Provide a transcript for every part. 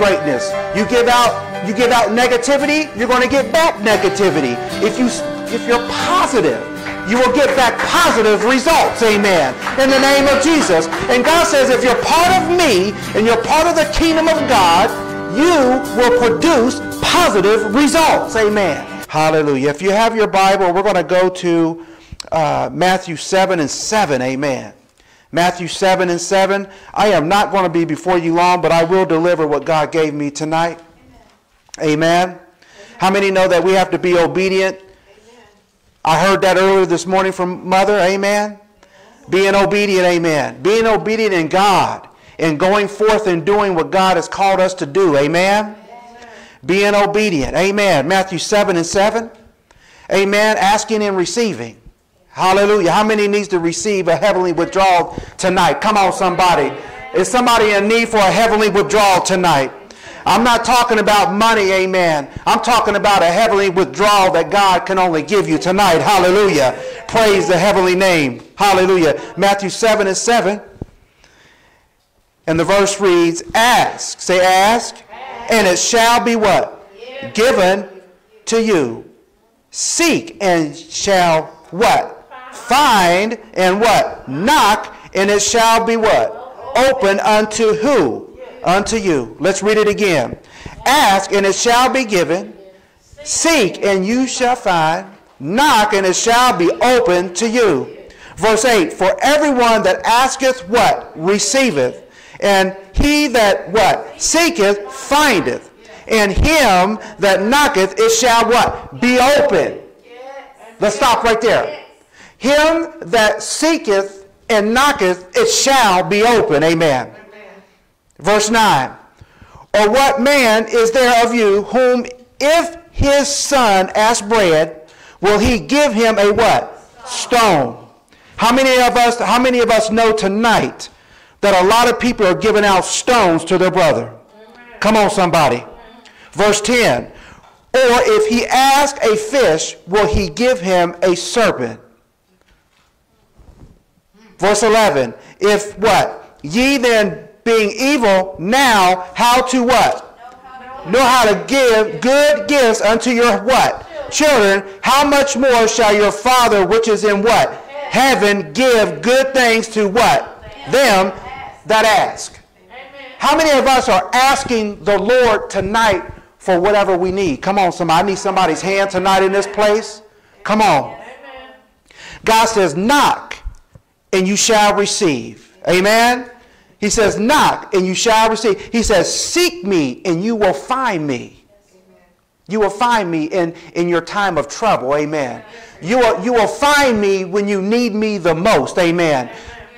greatness. You give out you give out negativity, you're going to get back negativity. If you if you're positive, you will get back positive results. Amen. In the name of Jesus. And God says if you're part of me and you're part of the kingdom of God, you will produce positive results. Amen. Hallelujah. If you have your Bible, we're going to go to uh, Matthew 7 and 7. Amen. Matthew 7 and 7. I am not going to be before you long, but I will deliver what God gave me tonight. Amen. Amen. How many know that we have to be obedient? Amen. I heard that earlier this morning from Mother. Amen. Being obedient. Amen. Being obedient in God and going forth and doing what God has called us to do. Amen. Amen. Being obedient. Amen. Matthew 7 and 7. Amen. Asking and receiving. Hallelujah. How many needs to receive a heavenly withdrawal tonight? Come on, somebody. Is somebody in need for a heavenly withdrawal tonight? I'm not talking about money, amen. I'm talking about a heavenly withdrawal that God can only give you tonight. Hallelujah. Praise the heavenly name. Hallelujah. Matthew 7 and 7. And the verse reads, Ask. Say, ask. And it shall be what? Given to you. Seek and shall what? Find and what? Knock and it shall be what? Open unto who? Unto you. Let's read it again. Ask and it shall be given. Seek and you shall find. Knock and it shall be open to you. Verse 8 For everyone that asketh what? Receiveth. And he that what? Seeketh findeth. And him that knocketh it shall what? Be open. Let's stop right there. Him that seeketh and knocketh, it shall be open. Amen. Amen. Verse 9. Or what man is there of you whom if his son ask bread, will he give him a what? Stone. How many of us, how many of us know tonight that a lot of people are giving out stones to their brother? Come on, somebody. Verse 10. Or if he ask a fish, will he give him a serpent? Verse 11. If what? Ye then being evil now, how to what? Know how to give good gifts unto your what? Children, how much more shall your Father which is in what? Heaven give good things to what? Them that ask. How many of us are asking the Lord tonight for whatever we need? Come on, somebody. I need somebody's hand tonight in this place. Come on. God says, knock and you shall receive. Amen? He says, knock and you shall receive. He says, seek me and you will find me. You will find me in, in your time of trouble. Amen. You will, you will find me when you need me the most. Amen.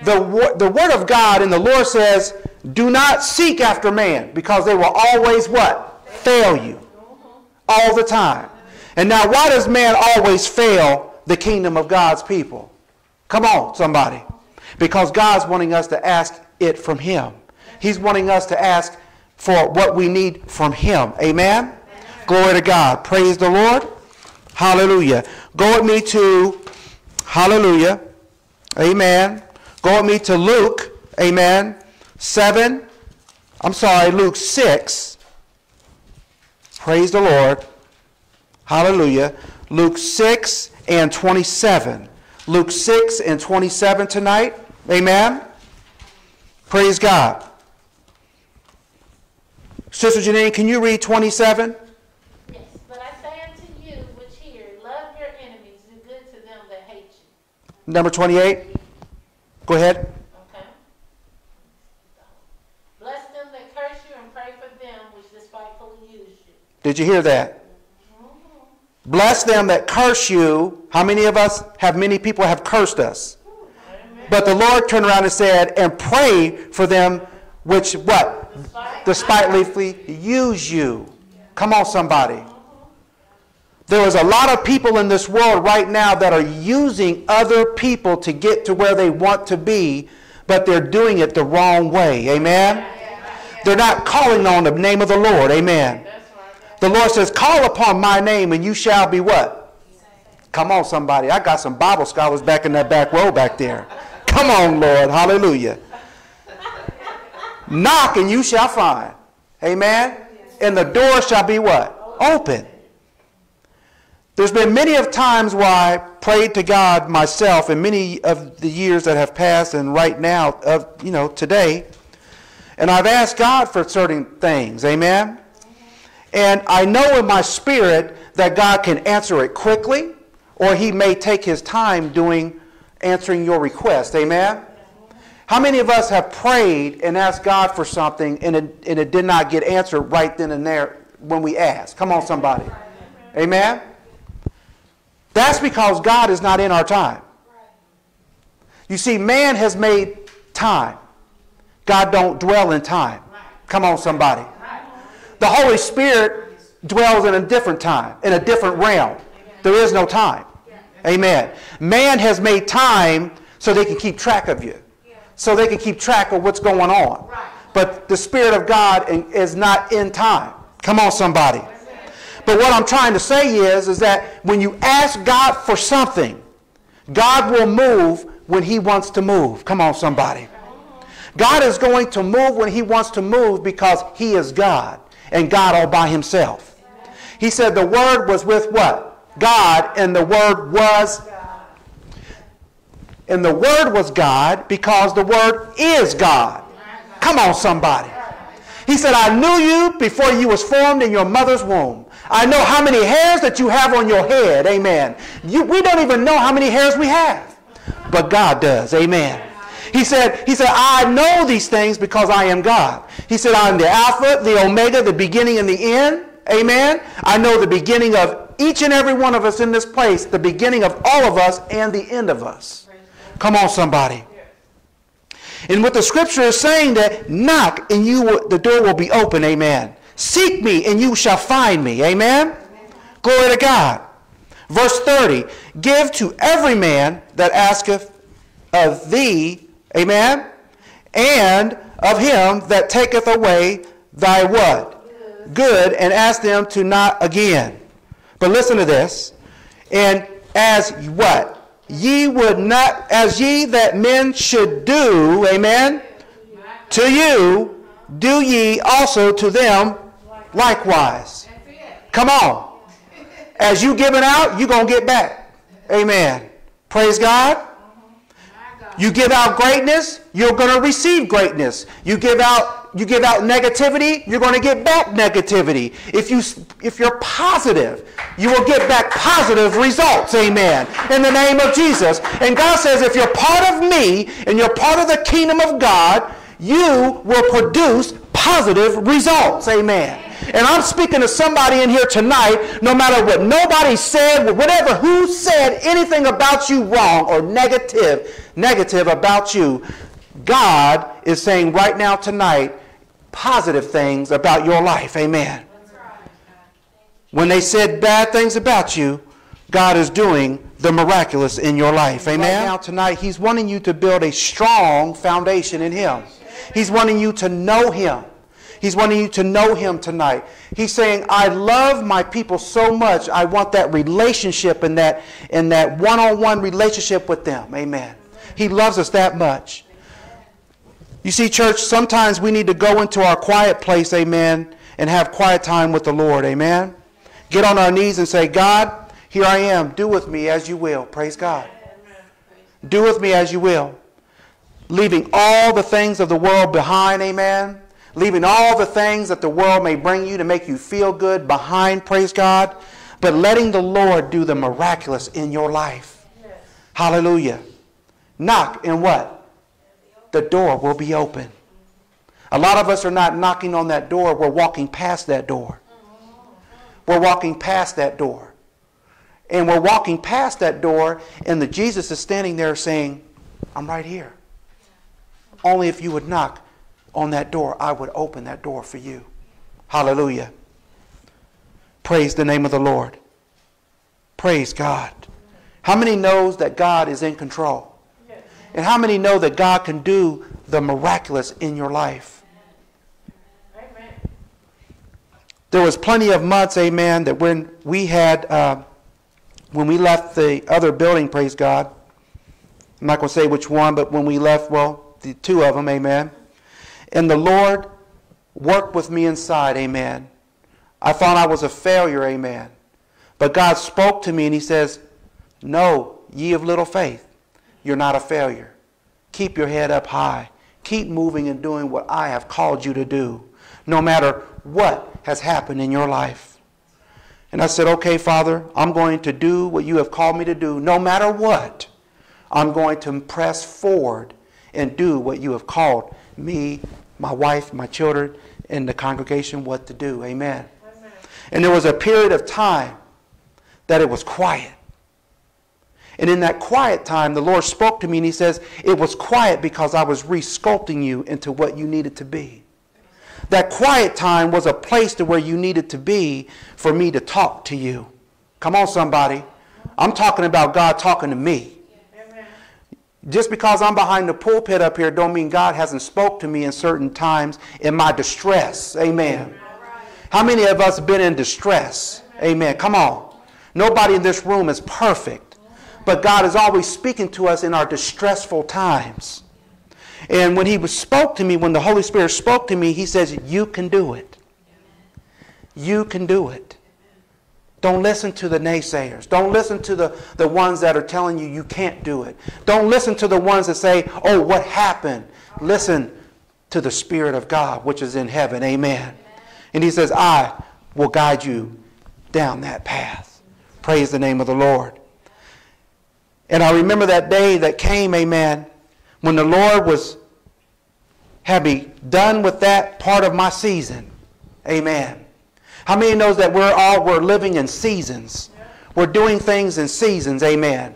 The, the word of God and the Lord says, do not seek after man because they will always what? Fail you. All the time. And now why does man always fail the kingdom of God's people? Come on, somebody. Because God's wanting us to ask it from Him. He's wanting us to ask for what we need from Him. Amen? Amen? Glory to God. Praise the Lord. Hallelujah. Go with me to, hallelujah. Amen. Go with me to Luke. Amen. 7. I'm sorry, Luke 6. Praise the Lord. Hallelujah. Luke 6 and 27. Luke 6 and 27 tonight. Amen. Praise God. Sister Janine, can you read 27? Yes, but I say unto you which hear, love your enemies, do good to them that hate you. Number 28. Go ahead. Okay. Bless them that curse you and pray for them which despitefully use you. Did you hear that? Bless them that curse you. How many of us have many people have cursed us? But the Lord turned around and said, and pray for them which what? Despitefully use you. Come on, somebody. There is a lot of people in this world right now that are using other people to get to where they want to be, but they're doing it the wrong way. Amen? They're not calling on the name of the Lord. Amen. The Lord says, Call upon my name and you shall be what? Come on, somebody. I got some Bible scholars back in that back row back there. Come on, Lord. Hallelujah. Knock and you shall find. Amen. And the door shall be what? Open. There's been many of times where I prayed to God myself in many of the years that have passed and right now of you know today. And I've asked God for certain things. Amen. And I know in my spirit that God can answer it quickly, or he may take his time doing answering your request. Amen. How many of us have prayed and asked God for something and it, and it did not get answered right then and there when we asked? Come on, somebody. Amen? That's because God is not in our time. You see, man has made time. God don't dwell in time. Come on, somebody. The Holy Spirit dwells in a different time, in a different realm. There is no time. Amen. Man has made time so they can keep track of you so they can keep track of what's going on. But the Spirit of God is not in time. Come on, somebody. But what I'm trying to say is, is that when you ask God for something, God will move when he wants to move. Come on, somebody. God is going to move when he wants to move because he is God and God all by himself. He said the word was with what? God and the word was and the Word was God because the Word is God. Come on, somebody. He said, I knew you before you was formed in your mother's womb. I know how many hairs that you have on your head. Amen. You, we don't even know how many hairs we have. But God does. Amen. He said, he said, I know these things because I am God. He said, I'm the Alpha, the Omega, the beginning and the end. Amen. I know the beginning of each and every one of us in this place, the beginning of all of us and the end of us. Come on, somebody. And what the scripture is saying that knock and you will, the door will be open. Amen. Seek me and you shall find me. Amen. Amen. Glory to God. Verse 30. Give to every man that asketh of thee. Amen. And of him that taketh away thy what? Good. Good and ask them to not again. But listen to this. And as what? ye would not, as ye that men should do, amen, to you, do ye also to them likewise. Come on. As you giving out, you're going to get back. Amen. Praise God. You give out greatness, you're going to receive greatness. You give out you give out negativity, you're going to get back negativity. If you if you're positive, you will get back positive results. Amen. In the name of Jesus. And God says if you're part of me and you're part of the kingdom of God, you will produce positive results. Amen. And I'm speaking to somebody in here tonight, no matter what nobody said, whatever, who said anything about you wrong or negative, negative about you, God is saying right now tonight positive things about your life. Amen. When they said bad things about you, God is doing the miraculous in your life. Amen. Right now tonight, He's wanting you to build a strong foundation in Him. He's wanting you to know Him. He's wanting you to know him tonight. He's saying, I love my people so much. I want that relationship and that, and that one-on-one relationship with them. Amen. He loves us that much. You see, church, sometimes we need to go into our quiet place, amen, and have quiet time with the Lord, amen. Get on our knees and say, God, here I am. Do with me as you will. Praise God. Do with me as you will. Leaving all the things of the world behind, amen leaving all the things that the world may bring you to make you feel good behind, praise God, but letting the Lord do the miraculous in your life. Yes. Hallelujah. Knock and what? The door will be open. A lot of us are not knocking on that door, we're walking past that door. We're walking past that door. And we're walking past that door, and the Jesus is standing there saying, I'm right here. Only if you would knock on that door, I would open that door for you. Hallelujah. Praise the name of the Lord. Praise God. How many knows that God is in control? And how many know that God can do the miraculous in your life? Amen. There was plenty of months, amen, that when we had, uh, when we left the other building, praise God, I'm not going to say which one, but when we left, well, the two of them, amen And the Lord worked with me inside, amen. I thought I was a failure, amen. But God spoke to me and He says, No, ye of little faith, you're not a failure. Keep your head up high. Keep moving and doing what I have called you to do, no matter what has happened in your life. And I said, Okay, Father, I'm going to do what you have called me to do, no matter what. I'm going to press forward and do what you have called me, my wife, my children, and the congregation what to do. Amen. Amen. And there was a period of time that it was quiet. And in that quiet time, the Lord spoke to me and He says, It was quiet because I was resculpting you into what you needed to be. That quiet time was a place to where you needed to be for me to talk to you. Come on, somebody. I'm talking about God talking to me. Just because I'm behind the pulpit up here don't mean God hasn't spoke to me in certain times in my distress. Amen. How many of us have been in distress? Amen. Come on. Nobody in this room is perfect. But God is always speaking to us in our distressful times. And when he spoke to me, when the Holy Spirit spoke to me, he says, You can do it. You can do it. Don't listen to the naysayers. Don't listen to the, the ones that are telling you you can't do it. Don't listen to the ones that say, oh, what happened? Listen to the Spirit of God, which is in heaven. Amen. And he says, I will guide you down that path. Praise the name of the Lord. And I remember that day that came, amen, when the Lord was had me done with that part of my season. Amen. How many knows that we're all we're living in seasons? We're doing things in seasons. Amen.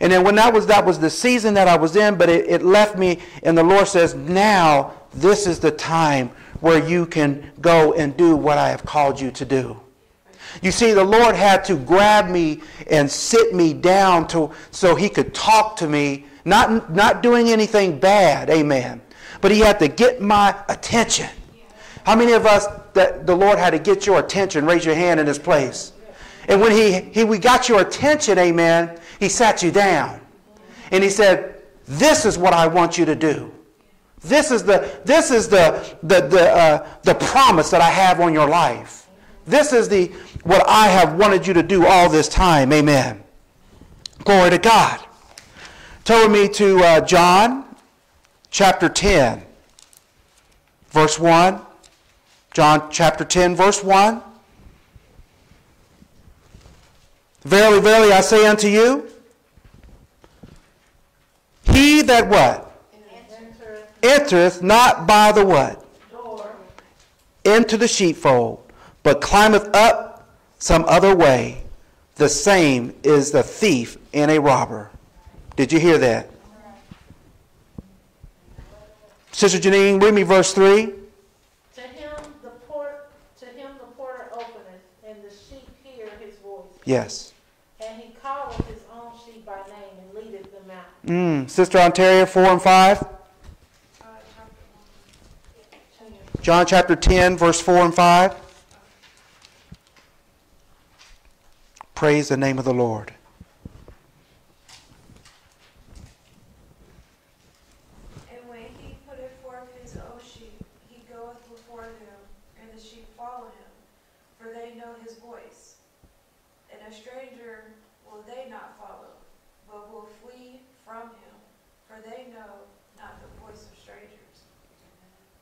And then when that was that was the season that I was in, but it, it left me, and the Lord says, now this is the time where you can go and do what I have called you to do. You see, the Lord had to grab me and sit me down to, so he could talk to me, not, not doing anything bad, amen. But he had to get my attention. How many of us that the Lord had to get your attention? Raise your hand in this place. And when he, he we got your attention, amen, he sat you down. And he said, This is what I want you to do. This is the, this is the, the, the, uh, the promise that I have on your life. This is the, what I have wanted you to do all this time. Amen. Glory to God. Turn me to uh, John chapter 10, verse 1. John chapter 10, verse 1. Verily, verily, I say unto you, he that what? Entereth, Entereth not by the what? Door. Into the sheepfold, but climbeth up some other way. The same is the thief and a robber. Did you hear that? Sister Janine, read me verse 3. Yes. And he calleth his own sheep by name and leadeth them out. Mm. Sister Ontario, 4 and 5. John chapter 10, verse 4 and 5. Praise the name of the Lord.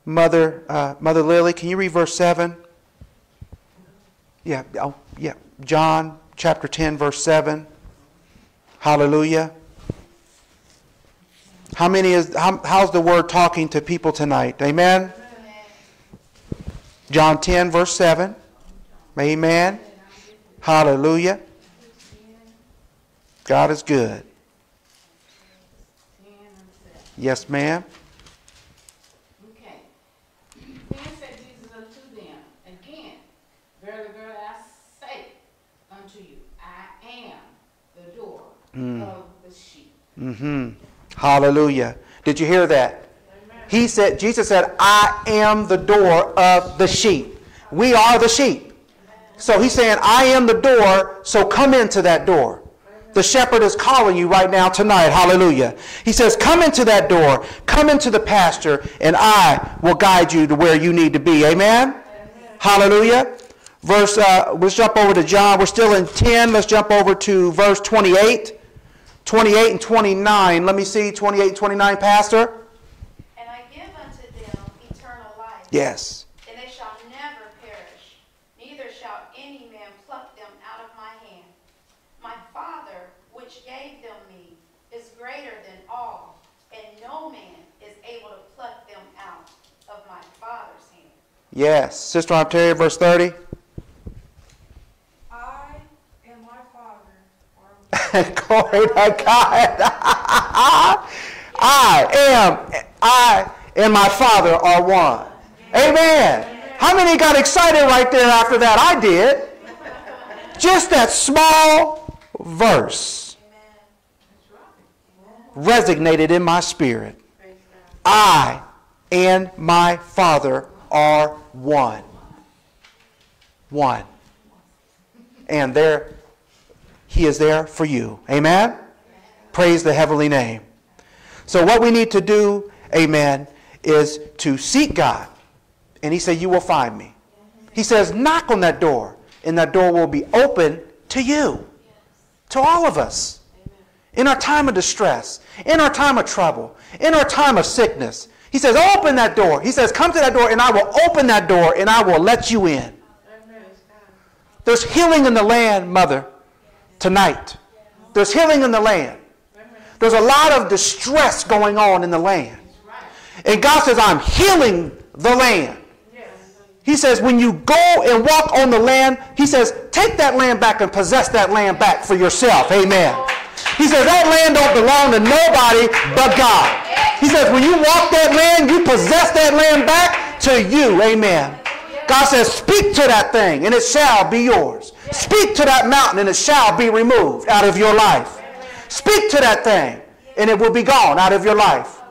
Mother, uh, Mother Lily, can you read verse 7? Yeah, oh, yeah. John chapter 10, verse 7. Hallelujah. How many is, how, how's the word talking to people tonight? Amen? John 10, verse 7. Amen. Hallelujah. God is good. Yes, ma'am. Mm. of the sheep. Mm-hmm. Hallelujah. Did you hear that? Amen. He said, Jesus said, I am the door of the sheep. We are the sheep. So he's saying, I am the door, so come into that door. The shepherd is calling you right now tonight. Hallelujah. He says, Come into that door, come into the pasture, and I will guide you to where you need to be. Amen? Amen. Hallelujah. Verse, uh, let's jump over to John. We're still in 10. Let's jump over to verse 28. 28 and 29. Let me see 28 and 29, Pastor. And I give unto them eternal life. Yes. And they shall never perish, neither shall any man pluck them out of my hand. My Father, which gave them me, is greater than all, and no man is able to pluck them out of my Father's hand. Yes. Sister Ontario, verse 30. Glory to God. I am, I and my Father are one. Amen. How many got excited right there after that? I did. Just that small verse resonated in my spirit. I and my Father are one. One. And there he is there for you. Amen? Praise the heavenly name. So, what we need to do, amen, is to seek God. And He said, You will find me. He says, Knock on that door, and that door will be open to you, to all of us. In our time of distress, in our time of trouble, in our time of sickness, He says, Open that door. He says, Come to that door, and I will open that door, and I will let you in. There's healing in the land, mother tonight. There's healing in the land. There's a lot of distress going on in the land. And God says, I'm healing the land. He says, when you go and walk on the land, he says, take that land back and possess that land back for yourself. Amen. He says, that land don't belong to nobody but God. He says, when you walk that land, you possess that land back to you. Amen. God says, speak to that thing and it shall be yours. Speak to that mountain and it shall be removed out of your life. Speak to that thing and it will be gone out of your life.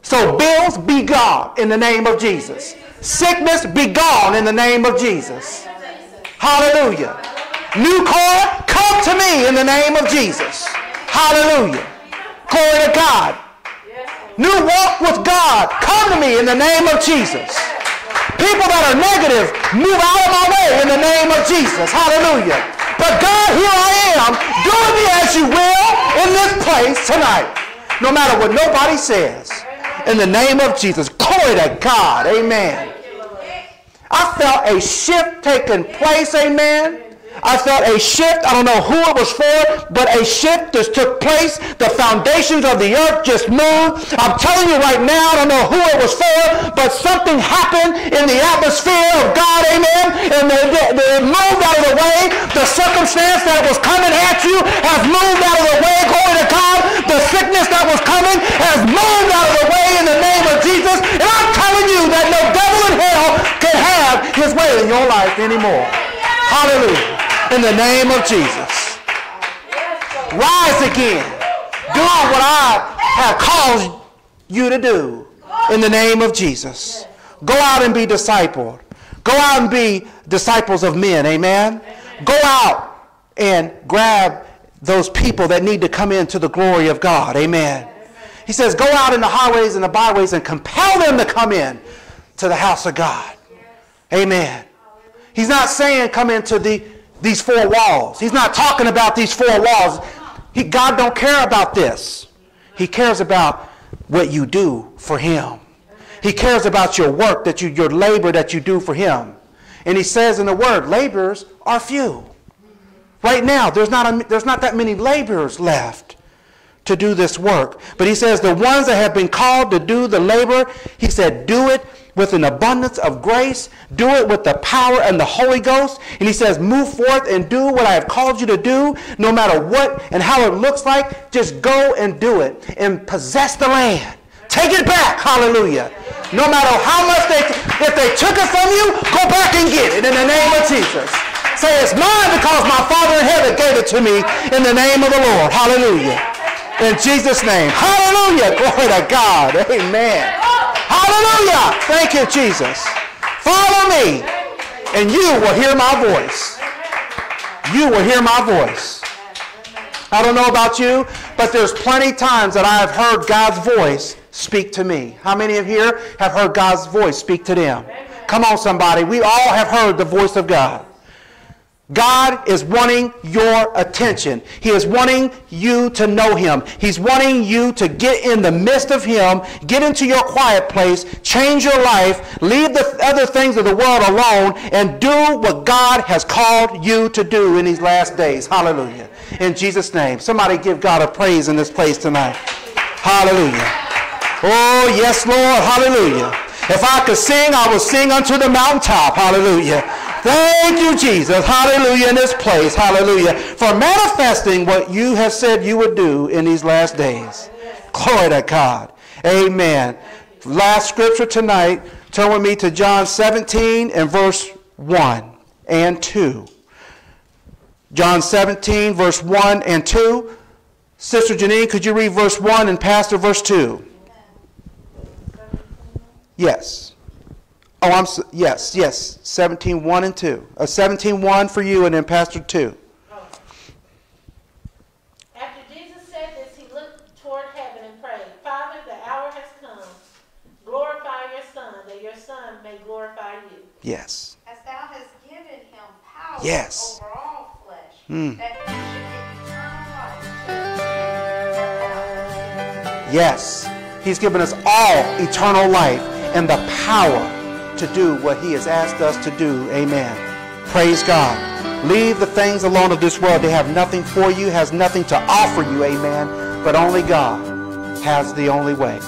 So bills be gone in the name of Jesus. Sickness be gone in the name of Jesus. Hallelujah. New car, come to me in the name of Jesus. Hallelujah. Glory to God. New walk with God, come to me in the name of Jesus. People that are negative, move out of my way in the name of Jesus. Hallelujah. But God, here I am. Do with me as you will in this place tonight. No matter what nobody says. In the name of Jesus. Glory to God. Amen. I felt a shift taking place. Amen. I felt a shift. I don't know who it was for, but a shift just took place. The foundations of the earth just moved. I'm telling you right now, I don't know who it was for, but something happened in the atmosphere of God, amen, and it moved out of the way. The circumstance that was coming at you has moved out of the way, glory to God. The sickness that was coming has moved out of the way in the name of Jesus. And I'm telling you that no devil in hell can have his way in your life anymore. Hallelujah in the name of Jesus. Rise again. Do what I have called you to do in the name of Jesus. Go out and be discipled. Go out and be disciples of men. Amen. Go out and grab those people that need to come into the glory of God. Amen. He says, go out in the highways and the byways and compel them to come in to the house of God. Amen. He's not saying come into the these four walls. He's not talking about these four walls. He, God don't care about this. He cares about what you do for him. He cares about your work, that you, your labor that you do for him. And he says in the word, laborers are few. Right now, there's not, a, there's not that many laborers left to do this work. But he says the ones that have been called to do the labor, he said, do it with an abundance of grace. Do it with the power and the Holy Ghost. And he says, move forth and do what I have called you to do, no matter what and how it looks like. Just go and do it and possess the land. Take it back. Hallelujah. No matter how much they, if they took it from you, go back and get it in the name of Jesus. Say, it's mine because my Father in heaven gave it to me in the name of the Lord. Hallelujah. In Jesus' name. Hallelujah. Glory to God. Amen. Hallelujah. Thank you, Jesus. Follow me, and you will hear my voice. You will hear my voice. I don't know about you, but there's plenty times that I have heard God's voice speak to me. How many of here have heard God's voice speak to them? Come on, somebody. We all have heard the voice of God. God is wanting your attention. He is wanting you to know Him. He's wanting you to get in the midst of Him, get into your quiet place, change your life, leave the other things of the world alone, and do what God has called you to do in these last days. Hallelujah. In Jesus' name. Somebody give God a praise in this place tonight. Hallelujah. Oh, yes, Lord. Hallelujah. If I could sing, I would sing unto the mountaintop. Hallelujah. Thank you, Jesus. Hallelujah in this place. Hallelujah. For manifesting what you have said you would do in these last days. Glory to God. Amen. Last scripture tonight. Turn with me to John 17 and verse 1 and 2. John 17, verse 1 and 2. Sister Janine, could you read verse 1 and Pastor verse 2? Yes. Oh, I'm s- yes, yes. 17 1 and 2. Uh, 17 1 for you and then Pastor 2. After Jesus said this, he looked toward heaven and prayed, Father, the hour has come. Glorify your Son, that your Son may glorify you. Yes. As thou hast given him power Yes. over all flesh, Hmm. that he should give eternal life Yes. He's given us all eternal life and the power to do what he has asked us to do. Amen. Praise God. Leave the things alone of this world. They have nothing for you, has nothing to offer you. Amen. But only God has the only way.